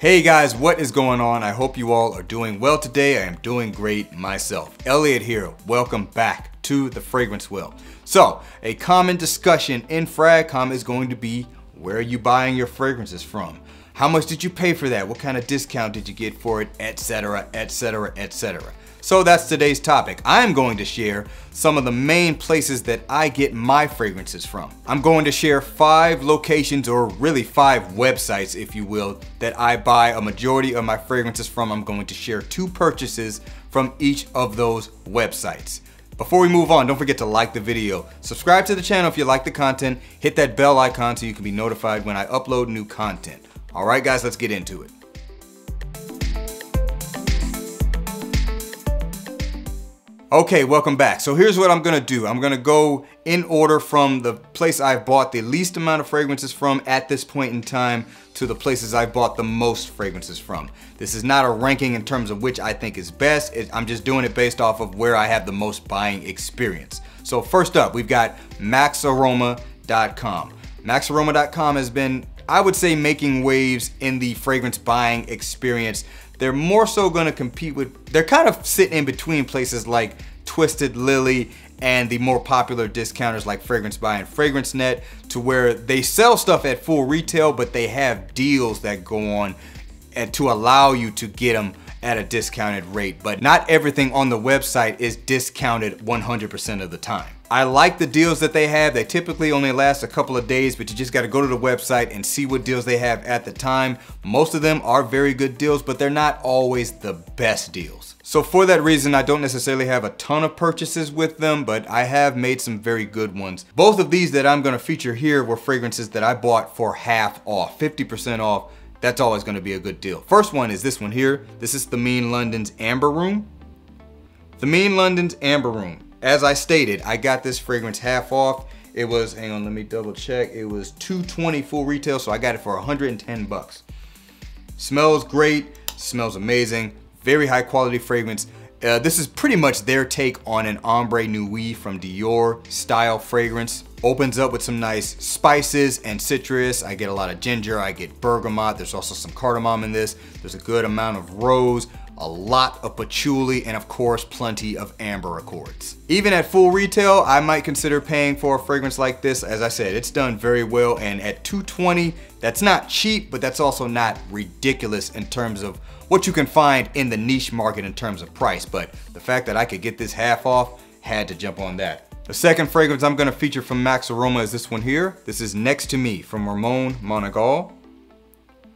Hey guys, what is going on? I hope you all are doing well today. I am doing great myself. Elliot here. Welcome back to the Fragrance Well. So, a common discussion in FragCom is going to be where are you buying your fragrances from? How much did you pay for that? What kind of discount did you get for it? Etc. Etc. Etc. So that's today's topic. I'm going to share some of the main places that I get my fragrances from. I'm going to share five locations or really five websites, if you will, that I buy a majority of my fragrances from. I'm going to share two purchases from each of those websites. Before we move on, don't forget to like the video, subscribe to the channel if you like the content, hit that bell icon so you can be notified when I upload new content. All right, guys, let's get into it. Okay, welcome back. So here's what I'm gonna do. I'm gonna go in order from the place I've bought the least amount of fragrances from at this point in time to the places I've bought the most fragrances from. This is not a ranking in terms of which I think is best. I'm just doing it based off of where I have the most buying experience. So first up, we've got maxaroma.com. Maxaroma.com has been, I would say, making waves in the fragrance buying experience they're more so gonna compete with, they're kind of sitting in between places like Twisted Lily and the more popular discounters like Fragrance Buy and Fragrance Net to where they sell stuff at full retail, but they have deals that go on and to allow you to get them at a discounted rate. But not everything on the website is discounted 100% of the time. I like the deals that they have. They typically only last a couple of days, but you just gotta go to the website and see what deals they have at the time. Most of them are very good deals, but they're not always the best deals. So for that reason, I don't necessarily have a ton of purchases with them, but I have made some very good ones. Both of these that I'm gonna feature here were fragrances that I bought for half off, 50% off. That's always gonna be a good deal. First one is this one here. This is Thameen London's Amber Room. Thameen London's Amber Room as I stated, I got this fragrance half off. It was, hang on, let me double check. It was 220 full retail, so I got it for 110 bucks. Smells great, smells amazing, very high quality fragrance. Uh, this is pretty much their take on an Ambre Nuit from Dior style fragrance. Opens up with some nice spices and citrus. I get a lot of ginger, I get bergamot. There's also some cardamom in this. There's a good amount of rose, a lot of patchouli, and of course, plenty of amber accords. Even at full retail, I might consider paying for a fragrance like this. As I said, it's done very well, and at 220, that's not cheap, but that's also not ridiculous in terms of what you can find in the niche market in terms of price. But the fact that I could get this half off, had to jump on that. The second fragrance I'm gonna feature from Max Aroma is this one here. This is Next to Me from Ramon Monegal.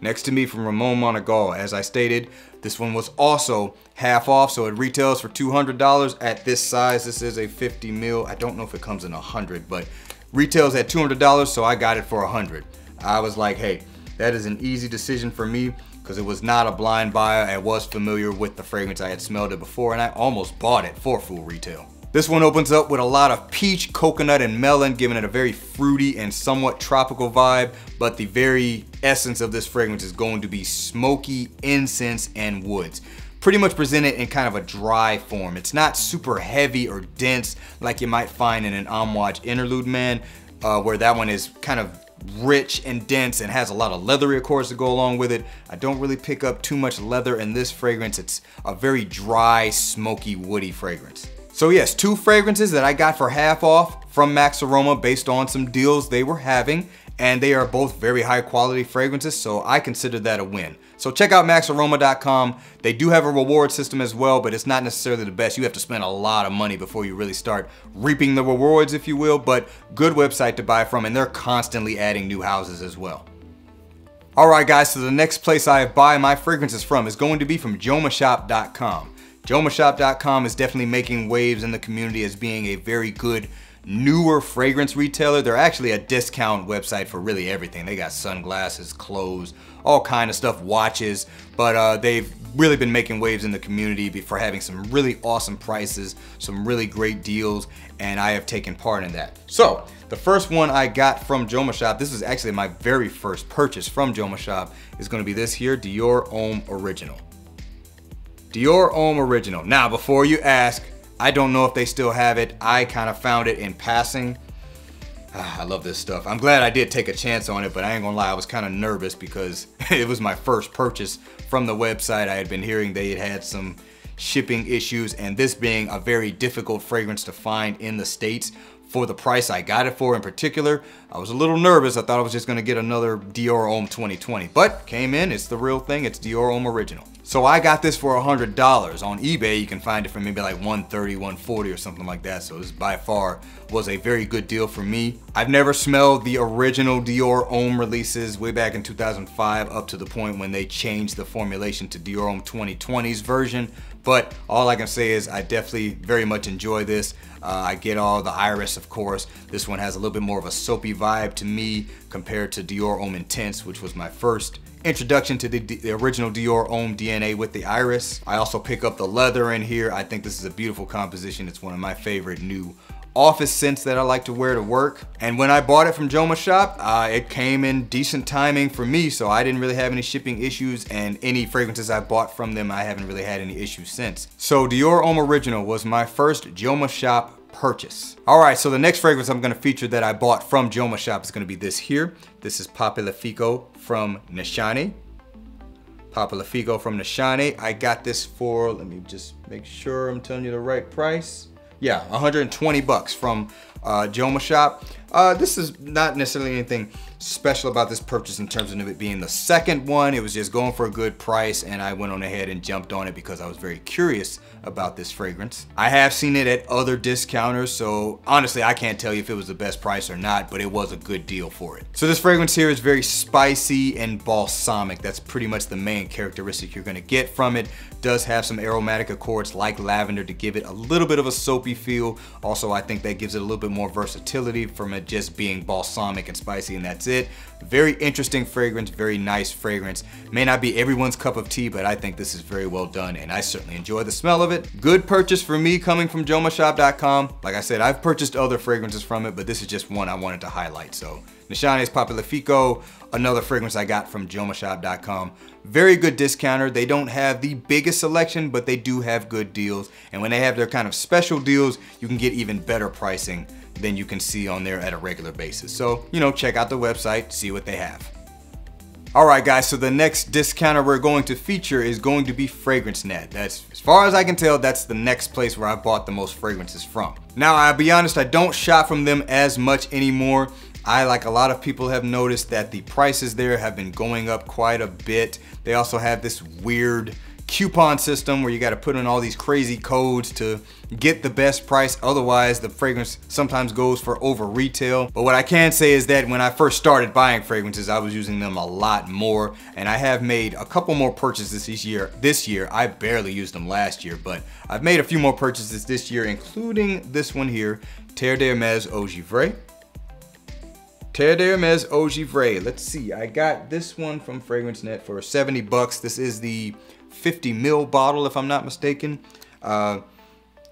Next to Me from Ramon Monegal. As I stated, this one was also half off, so it retails for $200 at this size. This is a 50 mil. I don't know if it comes in 100, but retails at $200, so I got it for 100. I was like, hey, that is an easy decision for me because it was not a blind buy. I was familiar with the fragrance. I had smelled it before and I almost bought it for full retail. This one opens up with a lot of peach, coconut, and melon, giving it a very fruity and somewhat tropical vibe, but the very essence of this fragrance is going to be smoky incense and woods pretty much presented in kind of a dry form. It's not super heavy or dense like you might find in an Amouage Interlude Man, uh, where that one is kind of rich and dense and has a lot of leathery accords to go along with it. I don't really pick up too much leather in this fragrance. It's a very dry, smoky, woody fragrance. So yes, two fragrances that I got for half off from Max Aroma based on some deals they were having and they are both very high quality fragrances, so I consider that a win. So check out maxaroma.com. They do have a reward system as well, but it's not necessarily the best. You have to spend a lot of money before you really start reaping the rewards, if you will, but good website to buy from, and they're constantly adding new houses as well. Alright guys, so the next place I buy my fragrances from is going to be from jomashop.com. JomaShop.com is definitely making waves in the community as being a very good newer fragrance retailer. They're actually a discount website for really everything. They got sunglasses, clothes, all kind of stuff, watches, but uh, they've really been making waves in the community for having some really awesome prices, some really great deals, and I have taken part in that. So, the first one I got from Joma Shop, this is actually my very first purchase from Joma Shop, is gonna be this here, Dior Homme Original. Dior Homme Original. Now, before you ask, I don't know if they still have it. I kind of found it in passing. Ah, I love this stuff. I'm glad I did take a chance on it, but I ain't gonna lie, I was kind of nervous because it was my first purchase from the website. I had been hearing they had had some shipping issues and this being a very difficult fragrance to find in the States for the price I got it for in particular, I was a little nervous. I thought I was just gonna get another Dior Homme 2020, but came in, it's the real thing, it's Dior Homme Original. So I got this for $100. On eBay, you can find it for maybe like 130, 140 or something like that. So this by far was a very good deal for me. I've never smelled the original Dior Homme releases way back in 2005 up to the point when they changed the formulation to Dior Homme 2020's version. But all I can say is I definitely very much enjoy this. Uh, I get all the iris, of course. This one has a little bit more of a soapy vibe to me compared to Dior Homme Intense, which was my first introduction to the, the, original Dior Homme DNA with the iris. I also pick up the leather in here. I think this is a beautiful composition. It's one of my favorite new office scents that I like to wear to work. And when I bought it from Joma Shop, uh, it came in decent timing for me, so I didn't really have any shipping issues and any fragrances I bought from them, I haven't really had any issues since. So Dior Homme Original was my first Joma Shop purchase. All right, so the next fragrance I'm gonna feature that I bought from Joma Shop is gonna be this here. This is Papilefiko from Nishane. Papilefiko from Nishane. I got this for, let me just make sure I'm telling you the right price. Yeah, 120 bucks from uh, Joma Shop. Uh, this is not necessarily anything special about this purchase in terms of it being the second one. It was just going for a good price and I went on ahead and jumped on it because I was very curious about this fragrance. I have seen it at other discounters, so honestly, I can't tell you if it was the best price or not, but it was a good deal for it. So this fragrance here is very spicy and balsamic. That's pretty much the main characteristic you're gonna get from it. Does have some aromatic accords like lavender to give it a little bit of a soapy feel. Also, I think that gives it a little bit more versatility from it just being balsamic and spicy and that's it. Very interesting fragrance, very nice fragrance. May not be everyone's cup of tea, but I think this is very well done and I certainly enjoy the smell of it. Good purchase for me coming from jomashop.com. Like I said, I've purchased other fragrances from it, but this is just one I wanted to highlight. So Nishane's Papilefiko, another fragrance I got from jomashop.com. Very good discounter. They don't have the biggest selection, but they do have good deals. And when they have their kind of special deals, you can get even better pricing than you can see on there at a regular basis. So, you know, check out the website, see what they have. All right, guys, so the next discounter we're going to feature is going to be FragranceNet. That's, as far as I can tell, that's the next place where I bought the most fragrances from. Now, I'll be honest, I don't shop from them as much anymore. I, like a lot of people, have noticed that the prices there have been going up quite a bit. They also have this weird coupon system where you got to put in all these crazy codes to get the best price. Otherwise, the fragrance sometimes goes for over retail. But what I can say is that when I first started buying fragrances, I was using them a lot more. And I have made a couple more purchases this year. This year, I barely used them last year, but I've made a few more purchases this year, including this one here, Terre d'Hermès Eau Givrée. Terre d'Hermès Eau Givrée. Let's see, I got this one from FragranceNet for 70 bucks. This is the 50 mil bottle, if I'm not mistaken. Uh,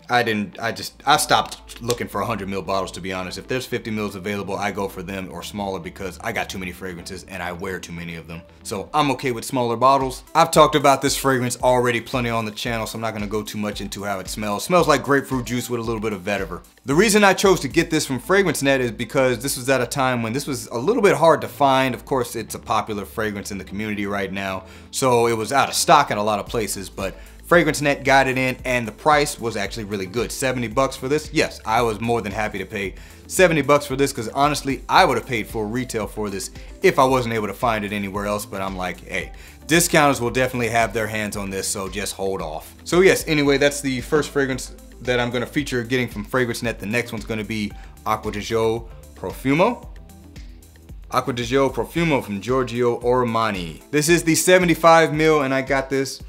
I didn't, I just, I stopped looking for 100 mil bottles to be honest. If there's 50 mils available, I go for them or smaller because I got too many fragrances and I wear too many of them. So I'm okay with smaller bottles. I've talked about this fragrance already plenty on the channel, so I'm not gonna go too much into how it smells. It smells like grapefruit juice with a little bit of vetiver. The reason I chose to get this from FragranceNet is because this was at a time when this was a little bit hard to find. Of course, it's a popular fragrance in the community right now, so it was out of stock in a lot of places, but FragranceNet got it in and the price was actually really good. 70 bucks for this? Yes, I was more than happy to pay 70 bucks for this because honestly, I would have paid full retail for this if I wasn't able to find it anywhere else, but I'm like, hey, discounters will definitely have their hands on this, so just hold off. So yes, anyway, that's the first fragrance that I'm gonna feature getting from FragranceNet. The next one's gonna be Acqua di Giò Profumo. Acqua di Giò Profumo from Giorgio Armani. This is the 75 mil and I got this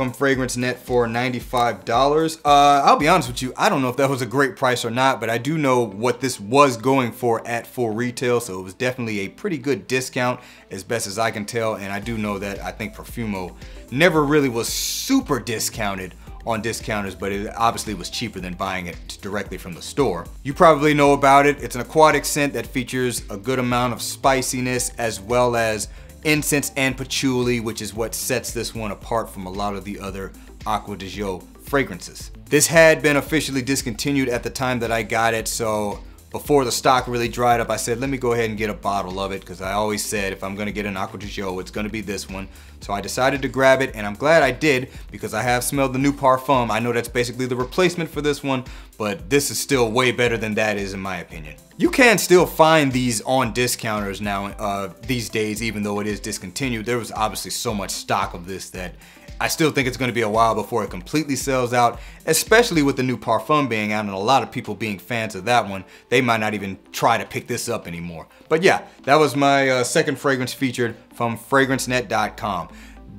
from FragranceNet for $95. Uh, I'll be honest with you, I don't know if that was a great price or not, but I do know what this was going for at full retail, so it was definitely a pretty good discount as best as I can tell, and I do know that I think Profumo never really was super discounted on discounters, but it obviously was cheaper than buying it directly from the store. You probably know about it. It's an aquatic scent that features a good amount of spiciness as well as incense and patchouli, which is what sets this one apart from a lot of the other Acqua di Giò fragrances. This had been officially discontinued at the time that I got it, so before the stock really dried up, I said, let me go ahead and get a bottle of it because I always said if I'm gonna get an Acqua di it's gonna be this one. So I decided to grab it and I'm glad I did because I have smelled the new Parfum. I know that's basically the replacement for this one, but this is still way better than that is in my opinion. You can still find these on discounters now uh, these days, even though it is discontinued. There was obviously so much stock of this that I still think it's gonna be a while before it completely sells out, especially with the new Parfum being out and a lot of people being fans of that one. They might not even try to pick this up anymore. But yeah, that was my uh, second fragrance featured from fragrancenet.com.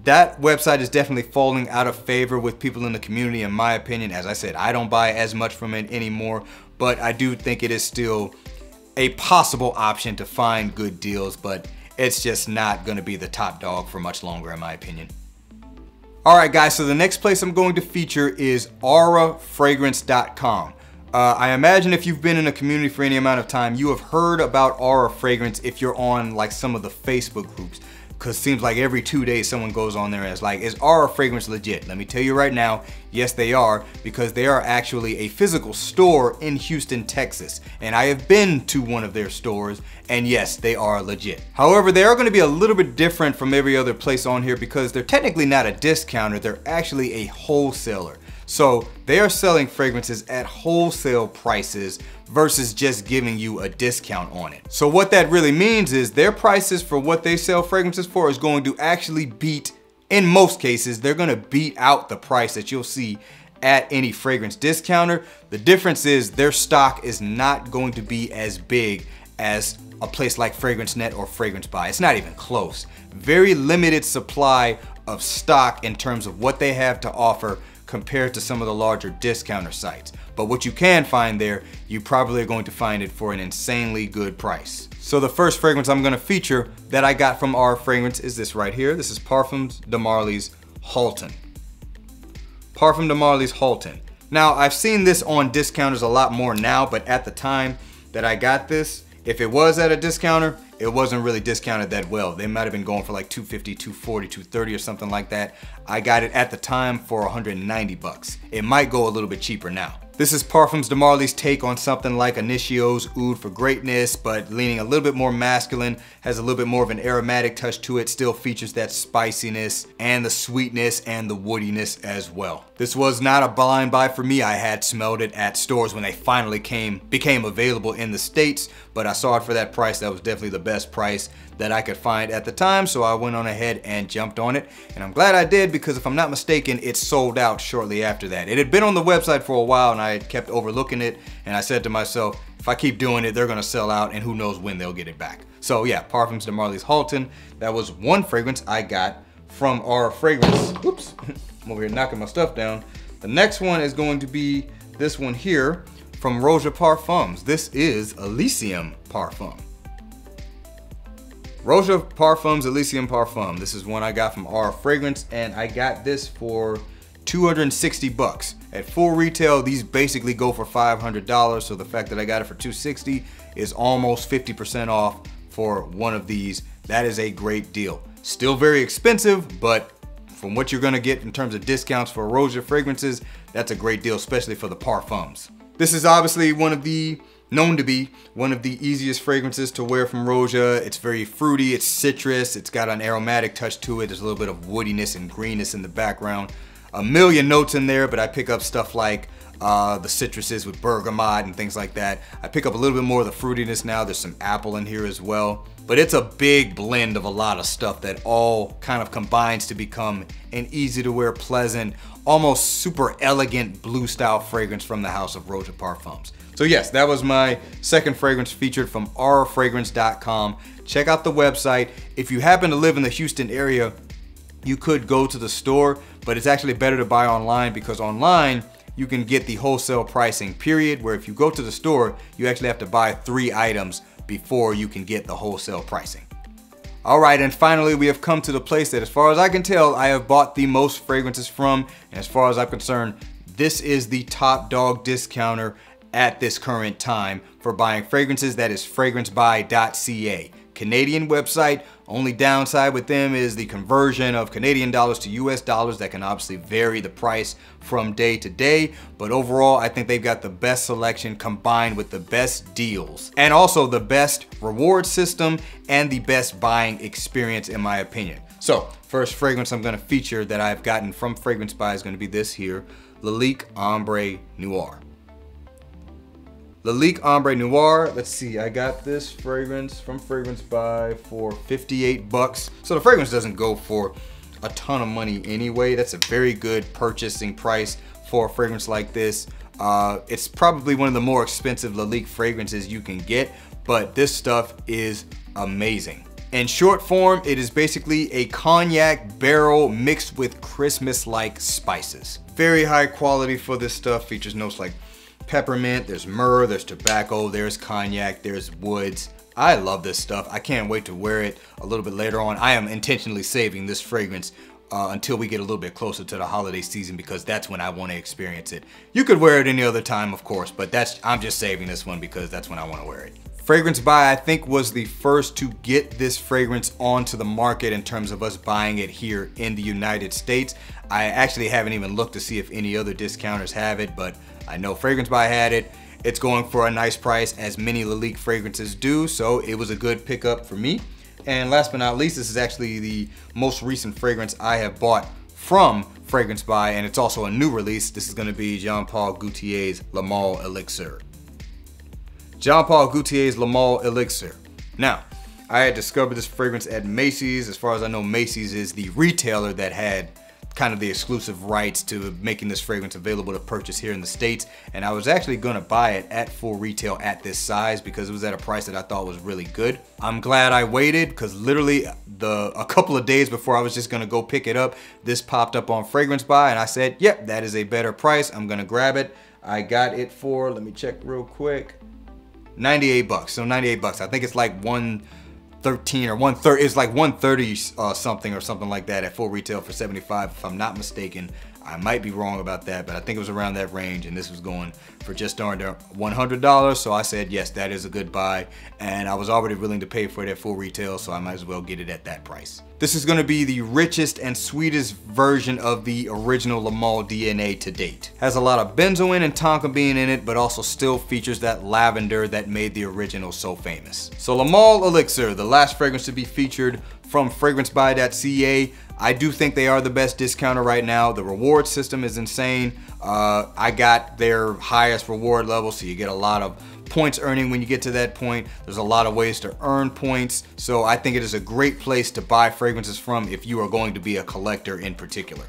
That website is definitely falling out of favor with people in the community in my opinion. As I said, I don't buy as much from it anymore, but I do think it is still a possible option to find good deals, but it's just not gonna be the top dog for much longer in my opinion. All right, guys, so the next place I'm going to feature is aurafragrance.com. Uh, I imagine if you've been in a community for any amount of time, you have heard about Aura Fragrance if you're on like some of the Facebook groups because seems like every two days someone goes on there and is like, is Aura Fragrance legit? Let me tell you right now, yes they are, because they are actually a physical store in Houston, Texas. And I have been to one of their stores, and yes, they are legit. However, they are gonna be a little bit different from every other place on here because they're technically not a discounter, they're actually a wholesaler. So they are selling fragrances at wholesale prices versus just giving you a discount on it. So what that really means is their prices for what they sell fragrances for is going to actually beat, in most cases, they're gonna beat out the price that you'll see at any fragrance discounter. The difference is their stock is not going to be as big as a place like Fragrance Net or Fragrance Buy. It's not even close. Very limited supply of stock in terms of what they have to offer compared to some of the larger discounter sites. But what you can find there, you probably are going to find it for an insanely good price. So the first fragrance I'm gonna feature that I got from Aura Fragrance is this right here. This is Parfums de Marly's Haltane. Parfum de Marly's Haltane. Now, I've seen this on discounters a lot more now, but at the time that I got this, if it was at a discounter, it wasn't really discounted that well. They might have been going for like 250, 240, 230 or something like that. I got it at the time for 190 bucks. It might go a little bit cheaper now. This is Parfums de Marly's take on something like Initio's Oud for Greatness, but leaning a little bit more masculine, has a little bit more of an aromatic touch to it, still features that spiciness and the sweetness and the woodiness as well. This was not a blind buy for me. I had smelled it at stores when they finally came became available in the States, but I saw it for that price. That was definitely the best price that I could find at the time, so I went on ahead and jumped on it. And I'm glad I did because if I'm not mistaken, it sold out shortly after that. It had been on the website for a while and I had kept overlooking it, and I said to myself, if I keep doing it, they're gonna sell out and who knows when they'll get it back. So yeah, Parfums de Marly's Haltane. That was one fragrance I got from Aura Fragrance. Oops, I'm over here knocking my stuff down. The next one is going to be this one here from Roja Parfums. This is Elysium Parfum. Roja Parfums Elysium Parfum. This is one I got from Aura Fragrance and I got this for 260 bucks. At full retail, these basically go for $500. So the fact that I got it for 260 is almost 50% off for one of these. That is a great deal. Still very expensive, but from what you're gonna get in terms of discounts for Roja fragrances, that's a great deal, especially for the parfums. This is obviously one of the known to be one of the easiest fragrances to wear from Roja. It's very fruity, it's citrus, it's got an aromatic touch to it. There's a little bit of woodiness and greenness in the background. A million notes in there, but I pick up stuff like uh, the citruses with bergamot and things like that. I pick up a little bit more of the fruitiness now. There's some apple in here as well. But it's a big blend of a lot of stuff that all kind of combines to become an easy to wear, pleasant, almost super elegant blue style fragrance from the house of Roja Parfums. So yes, that was my second fragrance featured from aurafragrance.com. Check out the website. If you happen to live in the Houston area, you could go to the store, but it's actually better to buy online because online you can get the wholesale pricing period where if you go to the store, you actually have to buy three items before you can get the wholesale pricing. All right, and finally we have come to the place that as far as I can tell, I have bought the most fragrances from. And as far as I'm concerned, this is the top dog discounter at this current time for buying fragrances. That is fragrancebuy.ca. Canadian website. Only downside with them is the conversion of Canadian dollars to US dollars that can obviously vary the price from day to day. But overall, I think they've got the best selection combined with the best deals and also the best reward system and the best buying experience in my opinion. So first fragrance I'm gonna feature that I've gotten from Fragrance Buy is gonna be this here, Lalique Ombre Noir. Lalique Ombre Noir. Let's see, I got this fragrance from Fragrance Buy for 58 bucks. So the fragrance doesn't go for a ton of money anyway. That's a very good purchasing price for a fragrance like this. Uh, it's probably one of the more expensive Lalique fragrances you can get, but this stuff is amazing. In short form, it is basically a cognac barrel mixed with Christmas-like spices. Very high quality for this stuff, features notes like peppermint, there's myrrh, there's tobacco, there's cognac, there's woods. I love this stuff. I can't wait to wear it a little bit later on. I am intentionally saving this fragrance uh, until we get a little bit closer to the holiday season because that's when I want to experience it. You could wear it any other time, of course, but that's I'm just saving this one because that's when I want to wear it. Fragrance Buy, I think, was the first to get this fragrance onto the market in terms of us buying it here in the United States. I actually haven't even looked to see if any other discounters have it, but I know Fragrance Buy had it. It's going for a nice price as many Lalique fragrances do, so it was a good pickup for me. And last but not least, this is actually the most recent fragrance I have bought from Fragrance Buy, and it's also a new release. This is gonna be Jean Paul Gaultier's Le Male Elixir. Jean Paul Gaultier's Le Male Elixir. Now, I had discovered this fragrance at Macy's. As far as I know, Macy's is the retailer that had kind of the exclusive rights to making this fragrance available to purchase here in the States. And I was actually gonna buy it at full retail at this size because it was at a price that I thought was really good. I'm glad I waited because literally the a couple of days before I was just gonna go pick it up, this popped up on Fragrance Buy and I said, yep, that is a better price. I'm gonna grab it. I got it for, let me check real quick. 98 bucks. So 98 bucks. I think it's like 113 or 130. It's like 130 uh, something or something like that at full retail for 75 if I'm not mistaken. I might be wrong about that, but I think it was around that range and this was going for just under $100. So I said, yes, that is a good buy. And I was already willing to pay for it at full retail, so I might as well get it at that price. This is gonna be the richest and sweetest version of the original Le Male DNA to date. Has a lot of benzoin and tonka bean in it, but also still features that lavender that made the original so famous. So Le Male Elixir, the last fragrance to be featured from fragrancebuy.ca. I do think they are the best discounter right now. The reward system is insane. Uh, I got their highest reward level, so you get a lot of points earning when you get to that point. There's a lot of ways to earn points. So I think it is a great place to buy fragrances from if you are going to be a collector in particular.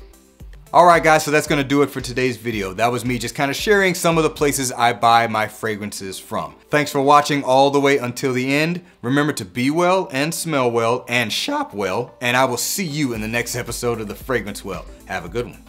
Alright guys, so that's gonna do it for today's video. That was me just kind of sharing some of the places I buy my fragrances from. Thanks for watching all the way until the end. Remember to be well and smell well and shop well, and I will see you in the next episode of The Fragrance Well. Have a good one.